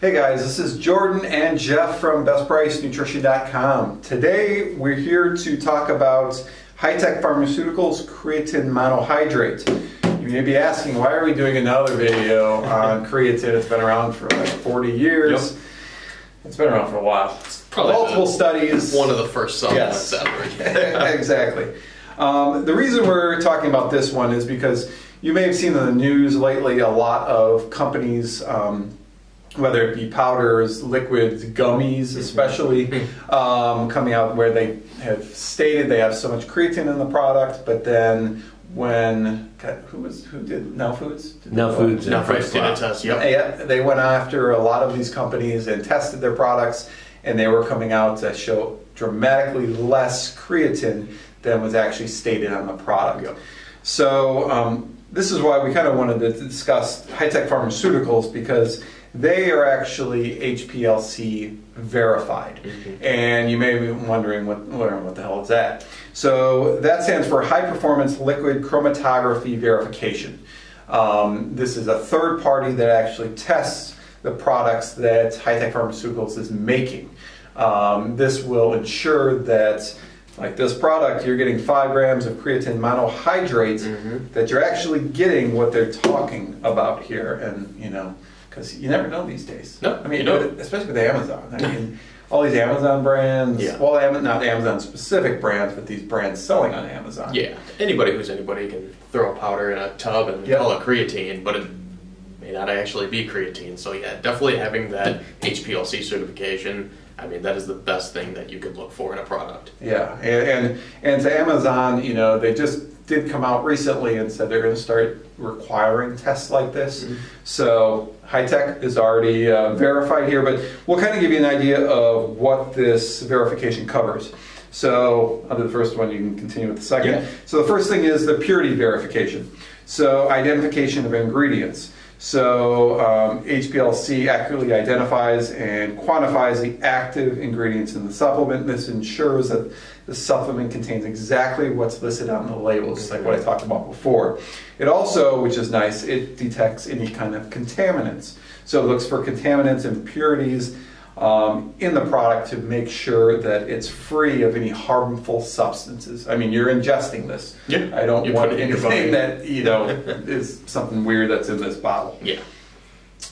Hey guys, this is Jordan and Jeff from BestPriceNutrition.com. Today we're here to talk about Hi-Tech pharmaceuticals creatine monohydrate. You may be asking, why are we doing another video on creatine? It's been around for like 40 years. Yep. It's been around for a while. Probably Multiple the- studies. One of the first supplements Yes. ever. exactly. Um, the reason we're talking about this one is because you may have seen in the news lately a lot of companies, um, whether it be powders, liquids, gummies, especially, um, coming out where they have stated they have so much creatine in the product, but then when God, who was who did Now Foods? Did Now Foods Now and first did a test. Yep. yeah, they went after a lot of these companies and tested their products, and they were coming out to show dramatically less creatine than was actually stated on the product. Yep. So um, this is why we kind of wanted to discuss Hi-Tech pharmaceuticals because they are actually HPLC verified, and you may be wondering what wondering what the hell is that. So that stands for High Performance Liquid Chromatography Verification. Um, this is a third party that actually tests the products that Hi-Tech Pharmaceuticals is making. Um, this will ensure that, like this product, you're getting five grams of creatine monohydrate, Mhm. that you're actually getting what they're talking about here, and you know, because you never know these days. No, I mean, especially with Amazon. I mean, all these Amazon brands. Yeah. Well, not Amazon specific brands, but these brands selling on Amazon. Yeah. Anybody who's anybody can throw a powder in a tub and Yep. call it creatine, but it not actually be creatine. So yeah, definitely having that HPLC certification. I mean, that is the best thing that you could look for in a product. Yeah, and, and and to Amazon, you know, they just did come out recently and said they're going to start requiring tests like this. Mhm. So Hi-Tech is already uh, verified here, but we'll kind of give you an idea of what this verification covers. So I'll the first one. You can continue with the second. Yeah. So the first thing is the purity verification. So identification of ingredients. So um, HPLC accurately identifies and quantifies the active ingredients in the supplement. This ensures that the supplement contains exactly what's listed on the label, just like what I talked about before. It also, which is nice, it detects any kind of contaminants. So it looks for contaminants impurities um, in the product to make sure that it's free of any harmful substances. I mean, you're ingesting this. Yeah, I don't you want anything that you know is something weird that's in this bottle. Yeah.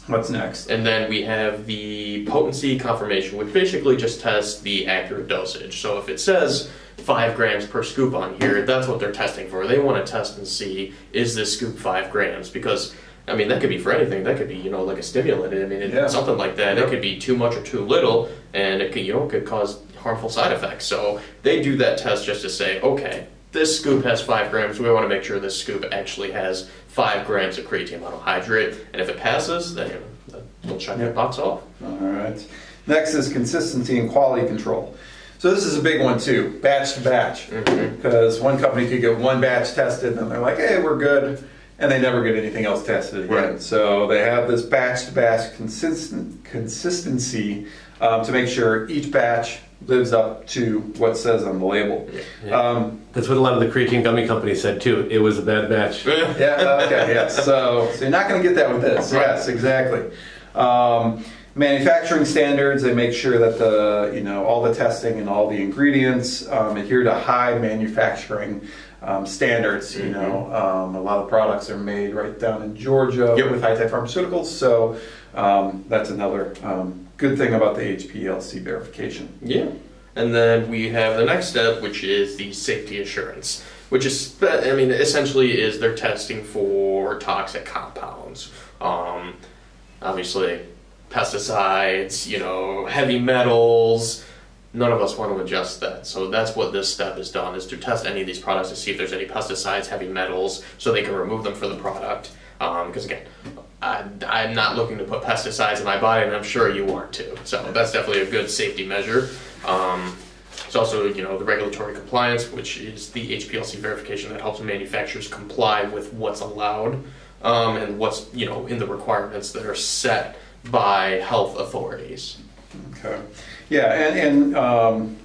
What's next? And then we have the potency confirmation, which basically just tests the accurate dosage. So if it says five grams per scoop on here, that's what they're testing for. They want to test and see is this scoop five grams because. I mean, that could be for anything. That could be, you know, like a stimulant. I mean, it, Yeah. something like that. Yep. It could be too much or too little, and it could, you know, could cause harmful side effects. So they do that test just to say, okay, this scoop has five grams. We want to make sure this scoop actually has five grams of creatine monohydrate. And if it passes, then you know, we'll check Yep. that box off. All right. Next is consistency and quality control. So this is a big one too, batch to batch, mm-hmm. because one company could get one batch tested and they're like, "Hey, we're good," and they never get anything else tested again. Right. So they have this batch to batch consistent consistency um, to make sure each batch lives up to what says on the label. Yeah. Um, That's what a lot of the creatine gummy companies said too. It was a bad batch. yeah, okay, yes. So, so you're not going to get that with this. Right. Yes, exactly. Um, manufacturing standards, they make sure that the, you know, all the testing and all the ingredients um, adhere to high manufacturing um, standards. You know, um, a lot of products are made right down in Georgia Yep. with Hi-Tech pharmaceuticals. So um, that's another um, good thing about the HPLC verification. Yeah. And then we have the next step, which is the safety assurance, which is, I mean, essentially is they're testing for toxic compounds. Um, obviously, pesticides, you know, heavy metals. None of us want to adjust that. So that's what this step is done, is to test any of these products to see if there's any pesticides, heavy metals, so they can remove them from the product. Because again, I, I'm not looking to put pesticides in my body, and I'm sure you aren't too. So that's definitely a good safety measure. Um, it's also, you know, the regulatory compliance, which is the HPLC verification that helps manufacturers comply with what's allowed um, and what's, you know, in the requirements that are set by health authorities. Okay. Yeah, and, and um,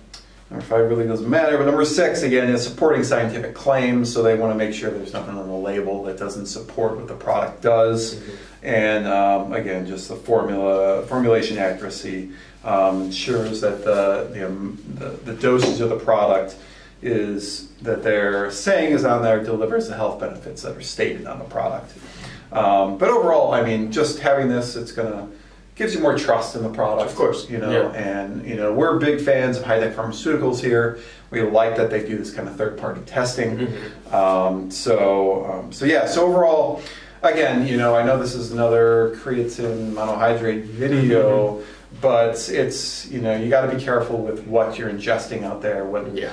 number five really doesn't matter, but number six, again, is supporting scientific claims. So they want to make sure there's nothing on the label that doesn't support what the product does. And um, again, just the formula, formulation accuracy um, ensures that the, the, um, the, the dosage of the product is that they're saying is on there delivers the health benefits that are stated on the product. Um, but overall, I mean, just having this, it's gonna gives you more trust in the product. Of course, you know, yeah. and you know, we're big fans of Hi-Tech pharmaceuticals here. We like that they do this kind of third party testing. Mhm. Um, so, um, so yeah. So overall, again, you know, I know this is another creatine monohydrate video, but it's you know, you got to be careful with what you're ingesting out there. What Yeah.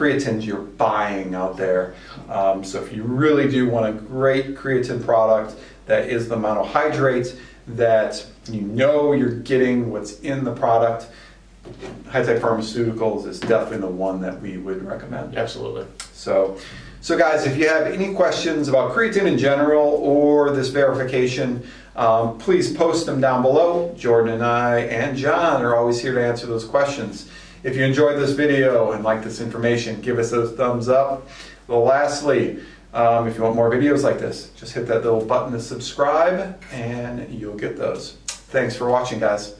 Creatines you're buying out there. Um, so if you really do want a great creatine product that is the monohydrate, that you know you're getting what's in the product, Hi-Tech Pharmaceuticals is definitely the one that we would recommend. Absolutely. So, so guys, if you have any questions about creatine in general or this verification, um, please post them down below. Jordan and I and John are always here to answer those questions. If you enjoyed this video and like this information, give us a thumbs up. Well, lastly, um, if you want more videos like this, just hit that little button to subscribe and you'll get those. Thanks for watching, guys.